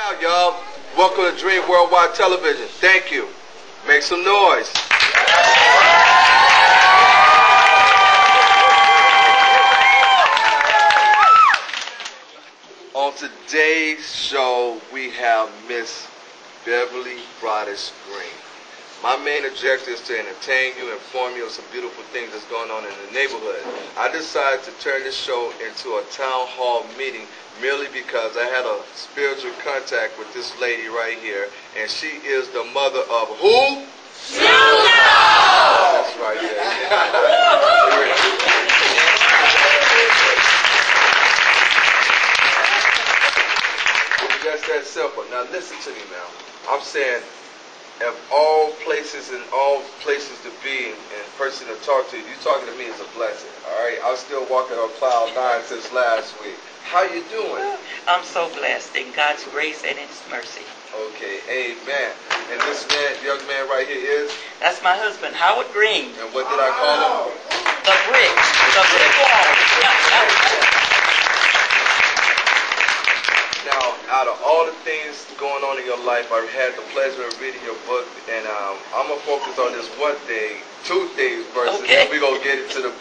Now, y'all, welcome to Dream Worldwide Television. Thank you. Make some noise. On today's show, we have Miss Beverly Broadus Green. My main objective is to entertain you, inform you of some beautiful things that's going on in the neighborhood. I decided to turn this show into a town hall meeting merely because I had a spiritual contact with this lady right here, and she is the mother of who? That's right there. That simple. Now listen to me now. I'm saying of all places and all places to be and, person to talk to, you talking to me is a blessing. All right, I'm still walking on cloud nine since last week. How you doing? I'm so blessed in God's grace and His mercy. Okay, amen. And this man, young man right here is? That's my husband, Howard Green. And what did I call him? The brick. The brick wall. Now, out of all the things going on in your life, I've had the pleasure of reading your book, and um, I'm gonna focus on this one thing, two things versus, Okay. we're gonna get into the